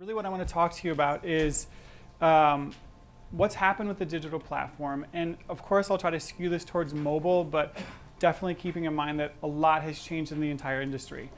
Really what I want to talk to you about is um, what's happened with the digital platform. And of course, I'll try to skew this towards mobile, but definitely keeping in mind that a lot has changed in the entire industry.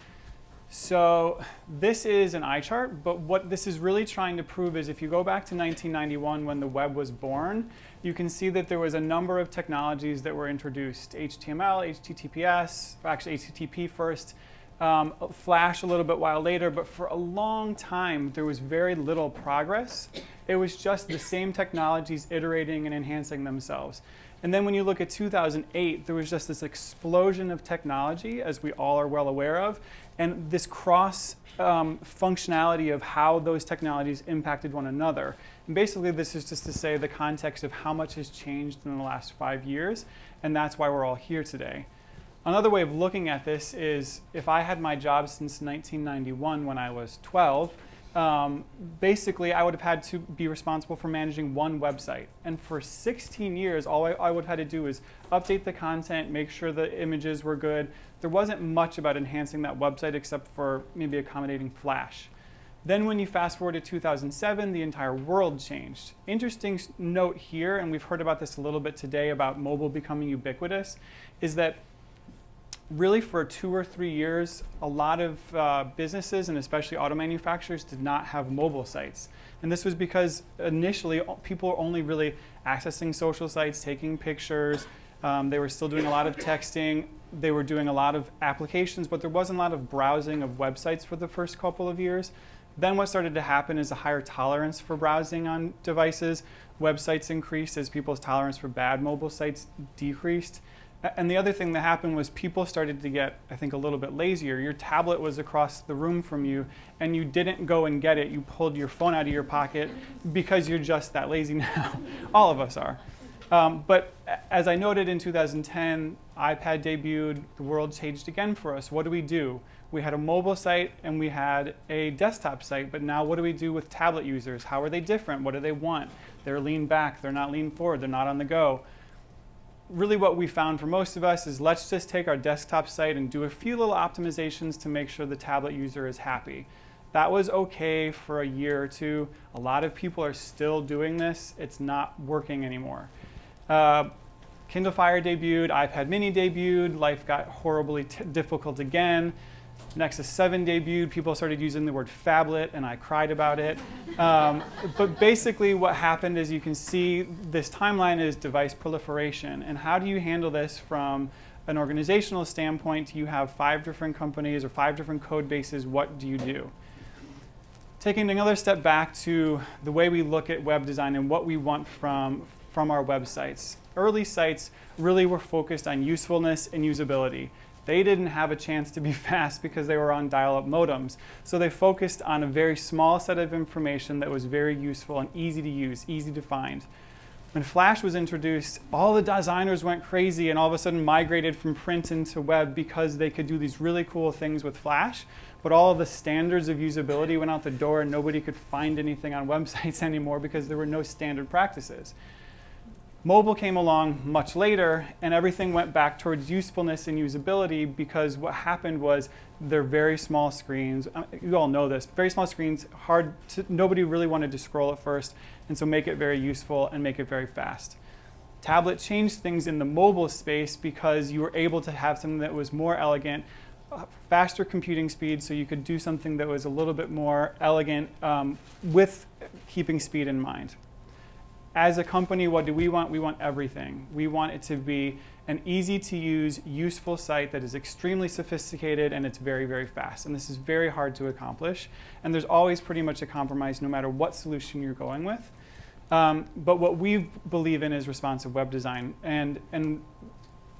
So this is an eye chart, but what this is really trying to prove is if you go back to 1991 when the web was born, you can see that there was a number of technologies that were introduced. HTML, HTTPS, actually HTTP first, um, Flash a little bit while later, but for a long time there was very little progress. It was just the same technologies iterating and enhancing themselves. And then when you look at 2008, there was just this explosion of technology, as we all are well aware of, and this cross um, functionality of how those technologies impacted one another. And basically, this is just to say the context of how much has changed in the last five years, and that's why we're all here today. Another way of looking at this is if I had my job since 1991 when I was 12, um, basically I would have had to be responsible for managing one website. And for 16 years, all I, I would have had to do is update the content, make sure the images were good. There wasn't much about enhancing that website except for maybe accommodating Flash. Then when you fast forward to 2007, the entire world changed. Interesting note here, and we've heard about this a little bit today about mobile becoming ubiquitous, is that really for two or three years, a lot of uh, businesses and especially auto manufacturers did not have mobile sites. And this was because initially people were only really accessing social sites, taking pictures. Um, they were still doing a lot of texting. They were doing a lot of applications, but there wasn't a lot of browsing of websites for the first couple of years. Then what started to happen is a higher tolerance for browsing on devices. Websites increased as people's tolerance for bad mobile sites decreased. And the other thing that happened was people started to get, I think, a little bit lazier. Your tablet was across the room from you, and you didn't go and get it. You pulled your phone out of your pocket because you're just that lazy now. All of us are. Um, but as I noted in 2010, iPad debuted, the world changed again for us. What do we do? We had a mobile site and we had a desktop site, but now what do we do with tablet users? How are they different? What do they want? They're lean back, they're not lean forward, they're not on the go really what we found for most of us is let's just take our desktop site and do a few little optimizations to make sure the tablet user is happy. That was okay for a year or two. A lot of people are still doing this. It's not working anymore. Uh, Kindle Fire debuted, iPad mini debuted, life got horribly difficult again. Nexus 7 debuted, people started using the word phablet, and I cried about it. Um, but basically, what happened is you can see this timeline is device proliferation. And how do you handle this from an organizational standpoint? You have five different companies or five different code bases. What do you do? Taking another step back to the way we look at web design and what we want from, from our websites. Early sites really were focused on usefulness and usability. They didn't have a chance to be fast because they were on dial-up modems. So they focused on a very small set of information that was very useful and easy to use, easy to find. When Flash was introduced, all the designers went crazy and all of a sudden migrated from print into web because they could do these really cool things with Flash. But all of the standards of usability went out the door and nobody could find anything on websites anymore because there were no standard practices. Mobile came along much later, and everything went back towards usefulness and usability because what happened was they're very small screens. Uh, you all know this. Very small screens, hard. To, nobody really wanted to scroll at first, and so make it very useful and make it very fast. Tablet changed things in the mobile space because you were able to have something that was more elegant, uh, faster computing speed, so you could do something that was a little bit more elegant um, with keeping speed in mind as a company, what do we want? We want everything. We want it to be an easy to use, useful site that is extremely sophisticated and it's very, very fast. And this is very hard to accomplish. And there's always pretty much a compromise no matter what solution you're going with. Um, but what we believe in is responsive web design. And, and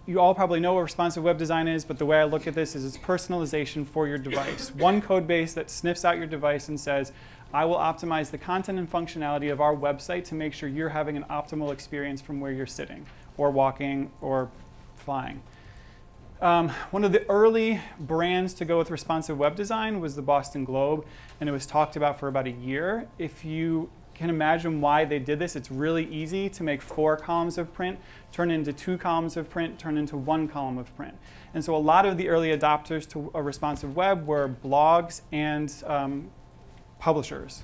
you all probably know what responsive web design is, but the way I look at this is it's personalization for your device. One code base that sniffs out your device and says, I will optimize the content and functionality of our website to make sure you're having an optimal experience from where you're sitting or walking or flying. Um, one of the early brands to go with responsive web design was the Boston Globe, and it was talked about for about a year. If you can imagine why they did this, it's really easy to make four columns of print, turn into two columns of print, turn into one column of print. And so a lot of the early adopters to a responsive web were blogs and um, publishers.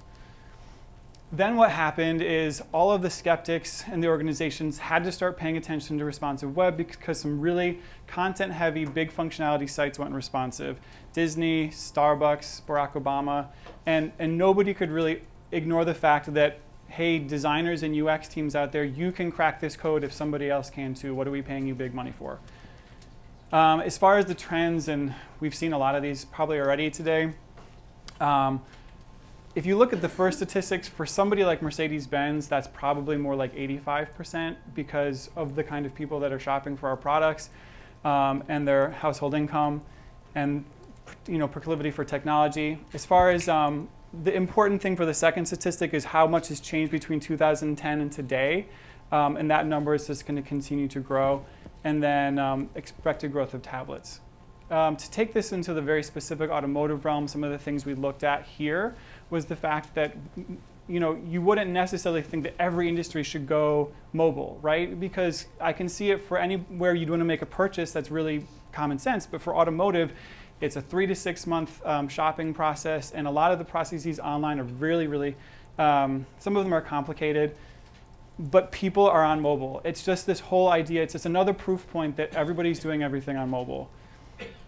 Then what happened is all of the skeptics and the organizations had to start paying attention to responsive web because some really content heavy, big functionality sites went responsive. Disney, Starbucks, Barack Obama, and, and nobody could really ignore the fact that, hey, designers and UX teams out there, you can crack this code if somebody else can too. What are we paying you big money for? Um, as far as the trends, and we've seen a lot of these probably already today, um, if you look at the first statistics for somebody like Mercedes-Benz, that's probably more like 85% because of the kind of people that are shopping for our products um, and their household income and you know proclivity for technology. As far as um, the important thing for the second statistic is how much has changed between 2010 and today, um, and that number is just going to continue to grow. And then um, expected growth of tablets. Um, to take this into the very specific automotive realm, some of the things we looked at here was the fact that you know you wouldn't necessarily think that every industry should go mobile, right? Because I can see it for anywhere you'd want to make a purchase that's really common sense, but for automotive, it's a three to six month um, shopping process, and a lot of the processes online are really, really, um, some of them are complicated, but people are on mobile. It's just this whole idea, it's just another proof point that everybody's doing everything on mobile.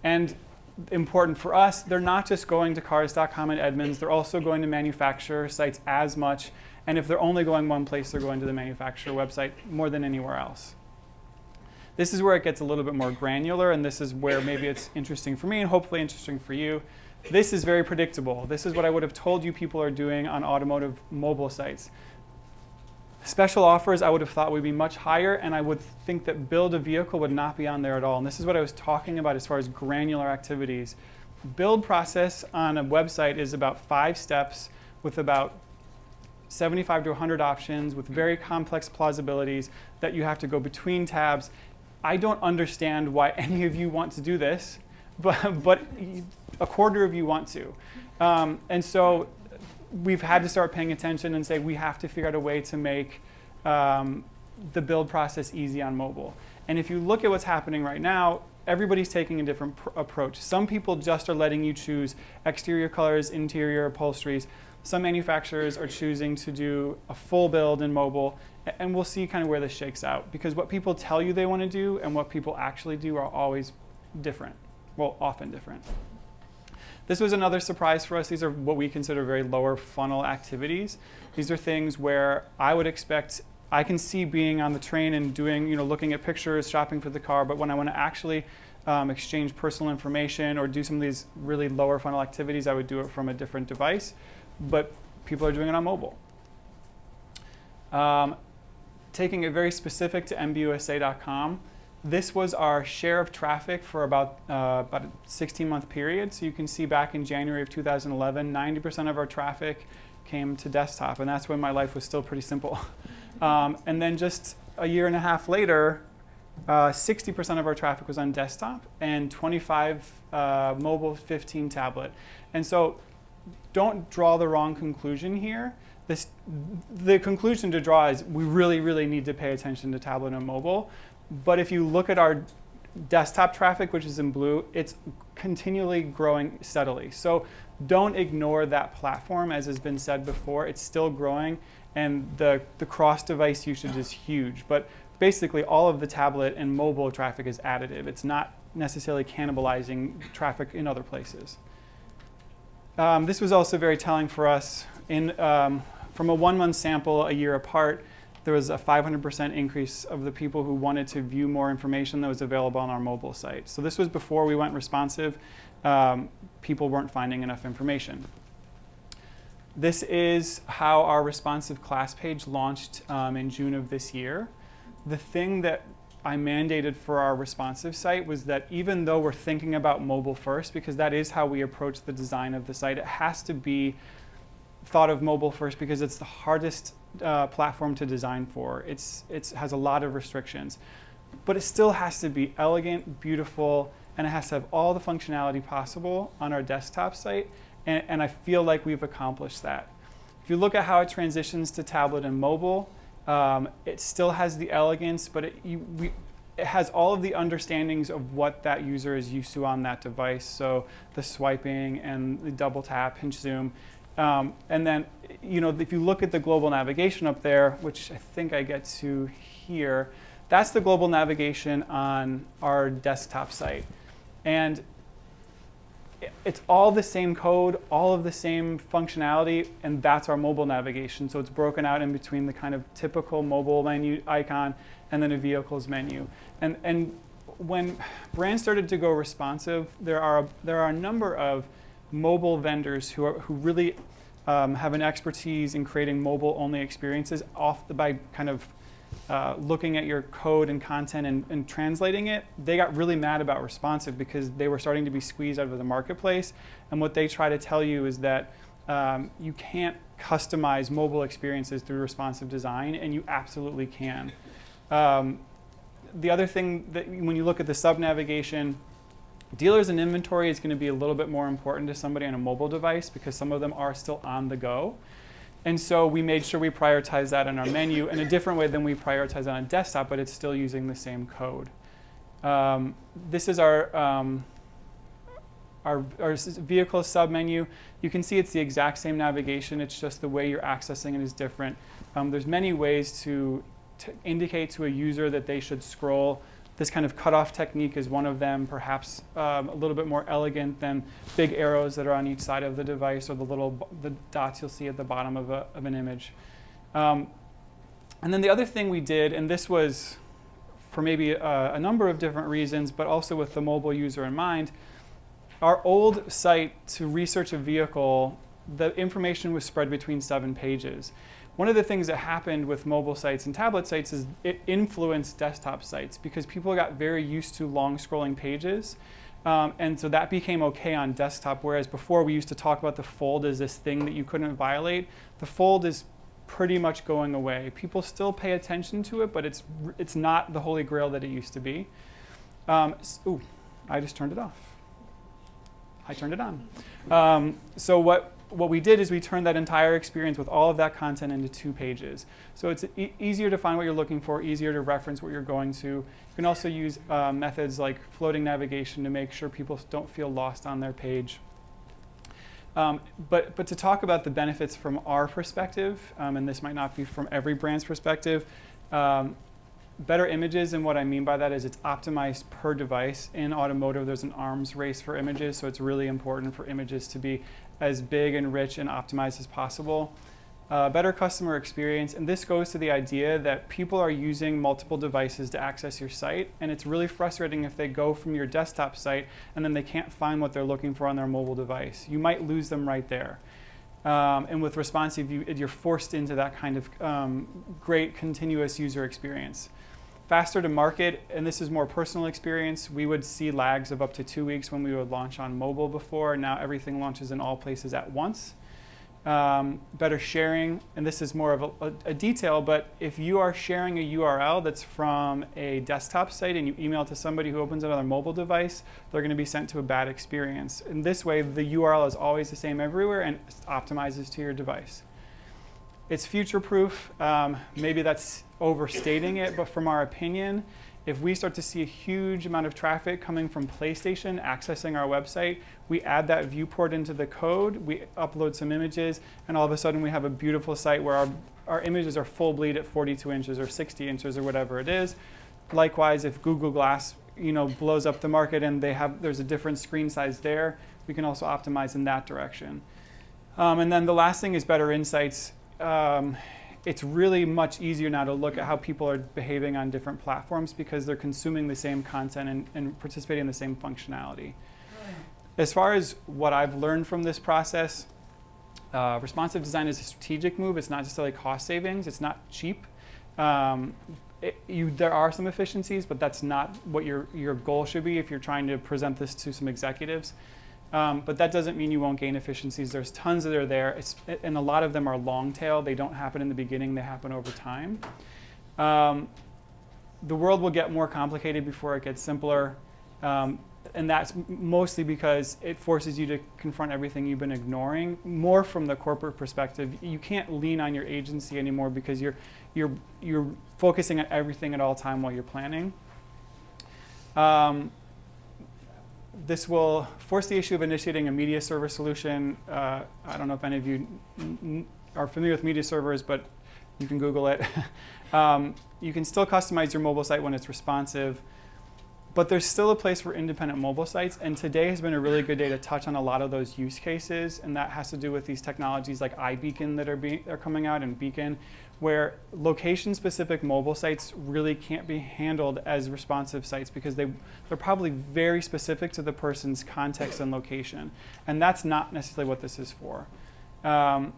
And important for us, they're not just going to cars.com and Edmunds, they're also going to manufacturer sites as much. And if they're only going one place, they're going to the manufacturer website more than anywhere else. This is where it gets a little bit more granular, and this is where maybe it's interesting for me and hopefully interesting for you. This is very predictable. This is what I would have told you people are doing on automotive mobile sites. Special offers I would have thought would be much higher, and I would think that build a vehicle would not be on there at all. And this is what I was talking about as far as granular activities. Build process on a website is about five steps with about 75 to 100 options with very complex plausibilities that you have to go between tabs. I don't understand why any of you want to do this, but, but a quarter of you want to. Um, and so we've had to start paying attention and say we have to figure out a way to make um, the build process easy on mobile. And if you look at what's happening right now, everybody's taking a different approach. Some people just are letting you choose exterior colors, interior upholsteries. Some manufacturers are choosing to do a full build in mobile, and we'll see kind of where this shakes out. Because what people tell you they want to do and what people actually do are always different, well, often different. This was another surprise for us. These are what we consider very lower funnel activities. These are things where I would expect, I can see being on the train and doing, you know, looking at pictures, shopping for the car, but when I want to actually um, exchange personal information or do some of these really lower funnel activities, I would do it from a different device. But people are doing it on mobile. Um, taking it very specific to mbusa.com, this was our share of traffic for about, uh, about a 16 month period. So you can see back in January of 2011, 90% of our traffic came to desktop, and that's when my life was still pretty simple. Um, and then just a year and a half later, 60% uh, of our traffic was on desktop and 25 uh, mobile, 15 tablet. And so don't draw the wrong conclusion here. This, the conclusion to draw is we really, really need to pay attention to tablet and mobile. But if you look at our desktop traffic, which is in blue, it's continually growing steadily. So don't ignore that platform, as has been said before. It's still growing, and the, the cross-device usage is huge. But basically, all of the tablet and mobile traffic is additive. It's not necessarily cannibalizing traffic in other places. Um, this was also very telling for us. In, um, from a one-month sample a year apart, there was a 500% increase of the people who wanted to view more information that was available on our mobile site. So this was before we went responsive. Um, people weren't finding enough information. This is how our responsive class page launched um, in June of this year. The thing that I mandated for our responsive site was that even though we're thinking about mobile first, because that is how we approach the design of the site, it has to be thought of mobile first because it's the hardest uh, platform to design for. It's it has a lot of restrictions, but it still has to be elegant, beautiful, and it has to have all the functionality possible on our desktop site. And, and I feel like we've accomplished that. If you look at how it transitions to tablet and mobile, um, it still has the elegance, but it, you, we, it has all of the understandings of what that user is used to on that device. So the swiping and the double tap, pinch zoom, Um, and then, you know, if you look at the global navigation up there, which I think I get to here, that's the global navigation on our desktop site. And it's all the same code, all of the same functionality, and that's our mobile navigation. So it's broken out in between the kind of typical mobile menu icon and then a vehicles menu. And, and when brands started to go responsive, there are, there are a number of mobile vendors who, are, who really um, have an expertise in creating mobile-only experiences off the, by kind of uh, looking at your code and content and, and, translating it, they got really mad about responsive because they were starting to be squeezed out of the marketplace. And what they try to tell you is that um, you can't customize mobile experiences through responsive design, and you absolutely can. Um, the other thing that when you look at the sub navigation, dealers and inventory is going to be a little bit more important to somebody on a mobile device because some of them are still on the go. And so we made sure we prioritize that in our menu in a different way than we prioritize on a desktop, but it's still using the same code. Um, this is our, um, our, our vehicle submenu. You can see it's the exact same navigation. It's just the way you're accessing it is different. Um, there's many ways to, to indicate to a user that they should scroll this kind of cutoff technique is one of them, perhaps um, a little bit more elegant than big arrows that are on each side of the device or the little the dots you'll see at the bottom of, a, of an image. Um, and then the other thing we did, and this was for maybe a, a number of different reasons, but also with the mobile user in mind, our old site to research a vehicle, the information was spread between seven pages. One of the things that happened with mobile sites and tablet sites is it influenced desktop sites because people got very used to long scrolling pages. Um, and so that became okay on desktop, whereas before we used to talk about the fold as this thing that you couldn't violate. The fold is pretty much going away. People still pay attention to it, but it's, it's not the holy grail that it used to be. Um, ooh, I just turned it off. I turned it on. Um, so what what we did is we turned that entire experience with all of that content into two pages. So it's e easier to find what you're looking for, easier to reference what you're going to. You can also use uh, methods like floating navigation to make sure people don't feel lost on their page. Um, but, but to talk about the benefits from our perspective, um, and this might not be from every brand's perspective, um, better images, and what I mean by that is it's optimized per device. In automotive, there's an arms race for images, so it's really important for images to be as big and rich and optimized as possible. Uh, better customer experience, and this goes to the idea that people are using multiple devices to access your site, and it's really frustrating if they go from your desktop site and then they can't find what they're looking for on their mobile device. You might lose them right there. Um, and with responsive, you, are forced into that kind of um, great continuous user experience. Faster to market, and this is more personal experience, we would see lags of up to two weeks when we would launch on mobile before. Now everything launches in all places at once. Um, better sharing, and this is more of a, a, a, detail, but if you are sharing a URL that's from a desktop site and you email it to somebody who opens their mobile device, they're going to be sent to a bad experience. In this way, the URL is always the same everywhere and optimizes to your device. It's future proof. Um, maybe that's overstating it, but from our opinion, if we start to see a huge amount of traffic coming from PlayStation accessing our website, we add that viewport into the code, we upload some images, and all of a sudden we have a beautiful site where our, our images are full bleed at 42 inches or 60 inches or whatever it is. Likewise, if Google Glass you know, blows up the market and they have, there's a different screen size there, we can also optimize in that direction. Um, and then the last thing is better insights um, it's really much easier now to look at how people are behaving on different platforms because they're consuming the same content and, and participating in the same functionality. As far as what I've learned from this process, uh, responsive design is a strategic move. It's not necessarily cost savings. It's not cheap. Um, it, you, there are some efficiencies, but that's not what your, your goal should be if you're trying to present this to some executives. Um, but that doesn't mean you won't gain efficiencies. There's tons that are there, it's, and a lot of them are long tail. They don't happen in the beginning, they happen over time. Um, the world will get more complicated before it gets simpler. Um, and that's mostly because it forces you to confront everything you've been ignoring more from the corporate perspective. You can't lean on your agency anymore because you're, you're, you're focusing on everything at all time while you're planning. This will force the issue of initiating a media server solution. Uh, I don't know if any of you are familiar with media servers, but you can Google it. um, you can still customize your mobile site when it's responsive, but there's still a place for independent mobile sites. And today has been a really good day to touch on a lot of those use cases, and that has to do with these technologies like iBeacon that are, being, are coming out and Beacon, where location-specific mobile sites really can't be handled as responsive sites because they, they're probably very specific to the person's context and location. And that's not necessarily what this is for. Um,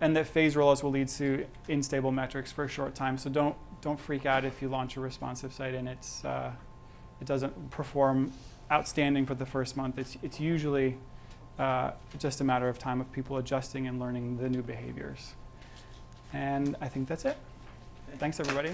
and that phase rollouts will lead to unstable metrics for a short time. So don't don't freak out if you launch a responsive site and it's uh, it doesn't perform outstanding for the first month. It's it's usually uh, just a matter of time of people adjusting and learning the new behaviors. And I think that's it. Thanks everybody.